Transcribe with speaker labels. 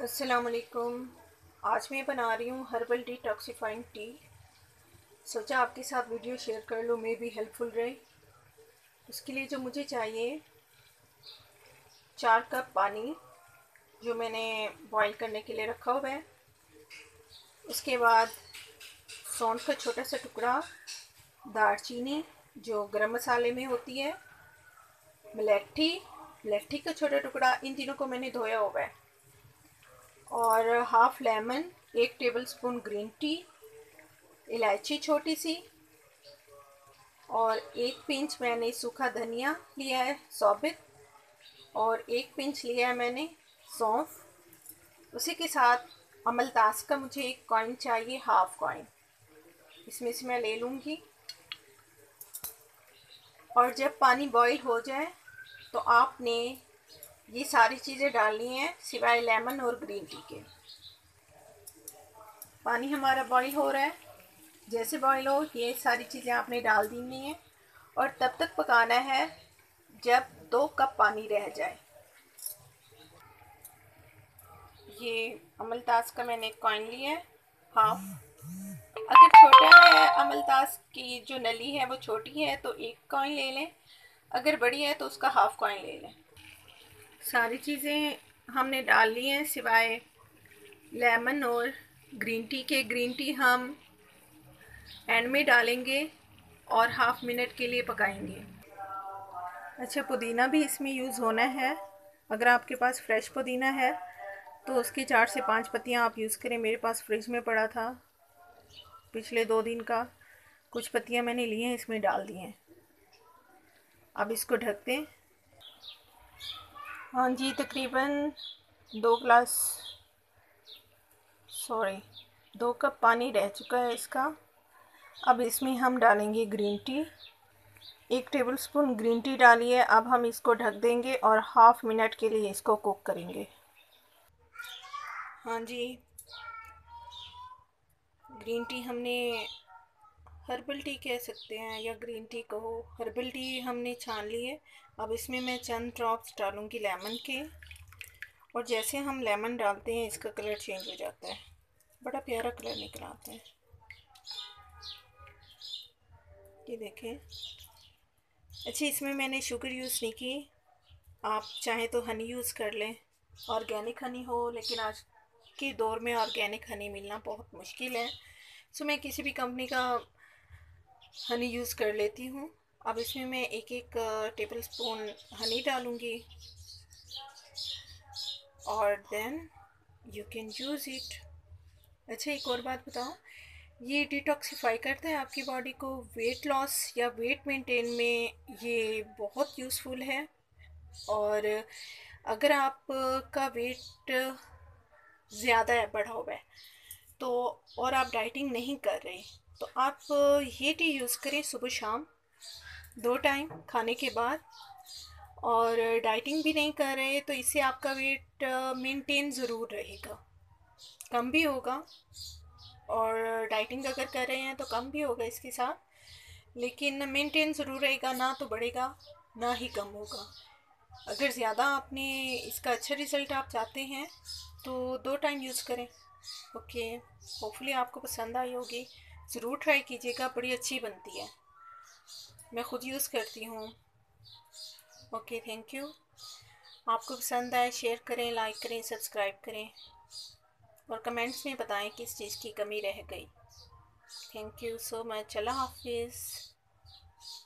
Speaker 1: असलकुम आज मैं बना रही हूँ हर्बल डिटॉक्सीफाइंग टी सोचा आपके साथ वीडियो शेयर कर लूँ, मे भी हेल्पफुल रहे। उसके लिए जो मुझे चाहिए, चार कप पानी, जो मैंने बॉईल करने के लिए रखा हुआ है। उसके बाद सौंठ का छोटा सा टुकड़ा, दालचीनी, जो गरम मसाले में होती है मलेठी मलेठी का छोटा टुकड़ा, इन तीनों को मैंने धोया हुआ है। और हाफ़ लेमन, एक टेबलस्पून ग्रीन टी इलायची छोटी सी और एक पिंच मैंने सूखा धनिया लिया है सौबित और एक पिंच लिया है मैंने सौंफ। उसी के साथ अमलतास का मुझे एक कॉइन चाहिए हाफ़ कॉइन इसमें से मैं ले लूँगी। और जब पानी बॉईल हो जाए तो आपने ये सारी चीज़ें डालनी है, सिवाय लेमन और ग्रीन टी के। पानी हमारा बॉईल हो रहा है। जैसे बॉईल हो, ये सारी चीज़ें आपने डाल देनी है। और तब तक पकाना है, जब दो कप पानी रह जाए। ये अमलतास का मैंने एक कॉइन लिया है हाफ़ अगर छोटा है अमलतास की जो नली है, वो छोटी है तो एक कॉइन ले लें। अगर बड़ी है तो उसका हाफ़ कॉइन ले लें। सारी चीज़ें हमने डाल ली हैं सिवाय लेमन और ग्रीन टी के। ग्रीन टी हम एंड में डालेंगे और हाफ़ मिनट के लिए पकाएँगे। अच्छा पुदीना भी इसमें यूज़ होना है। अगर आपके पास फ्रेश पुदीना है तो उसकी चार से पाँच पत्तियाँ आप यूज़ करें। मेरे पास फ्रिज में पड़ा था पिछले दो दिन का। कुछ पत्तियाँ मैंने ली हैं, इसमें डाल दी हैं। अब इसको ढक दें। हाँ जी, तकरीबन दो ग्लास सॉरी दो कप पानी रह चुका है इसका। अब इसमें हम डालेंगे ग्रीन टी एक टेबल स्पून ग्रीन टी डालिए। अब हम इसको ढक देंगे और हाफ़ मिनट के लिए इसको कुक करेंगे। हाँ जी। ग्रीन टी हमने हर्बल टी कह सकते हैं या ग्रीन टी कहो। हर्बल टी हमने छान ली है। अब इसमें मैं चंद ड्रॉप्स डालूँगी लेमन के। और जैसे हम लेमन डालते हैं, इसका कलर चेंज हो जाता है। बड़ा प्यारा कलर निकल आता है। ये देखें। अच्छा इसमें मैंने शुगर यूज़ नहीं की। आप चाहें तो हनी यूज़ कर लें। ऑर्गेनिक हनी हो, लेकिन आज के दौर में ऑर्गेनिक हनी मिलना बहुत मुश्किल है। सो मैं किसी भी कंपनी का हनी यूज़ कर लेती हूँ। अब इसमें मैं एक एक टेबल स्पून हनी डालूँगी। और then you can use it अच्छा एक और बात बताओ ये डिटॉक्सीफाई करता है आपकी बॉडी को। वेट लॉस या वेट मेंटेन में ये बहुत यूज़फुल है। और अगर आपका वेट ज़्यादा है बढ़ा हुआ है तो और आप डाइटिंग नहीं कर रहे। तो आप ये टी यूज़ करें सुबह शाम, दो टाइम खाने के बाद और डाइटिंग भी नहीं कर रहे तो इससे आपका वेट मेंटेन ज़रूर रहेगा। कम भी होगा और डाइटिंग अगर कर रहे हैं तो कम भी होगा इसके साथ, लेकिन मेंटेन ज़रूर रहेगा, ना तो बढ़ेगा, ना ही कम होगा। अगर ज़्यादा आपने इसका अच्छा रिज़ल्ट आप चाहते हैं तो दो टाइम यूज़ करें। ओके, होपफुली आपको पसंद आई होगी। ज़रूर ट्राई कीजिएगा, बड़ी अच्छी बनती है। मैं ख़ुद यूज़ करती हूँ। ओके थैंक यू आपको पसंद आए शेयर करें लाइक करें सब्सक्राइब करें। और कमेंट्स में बताएँ किस चीज़ की कमी रह गई। थैंक यू सो मच अल्लाह हाफिज़।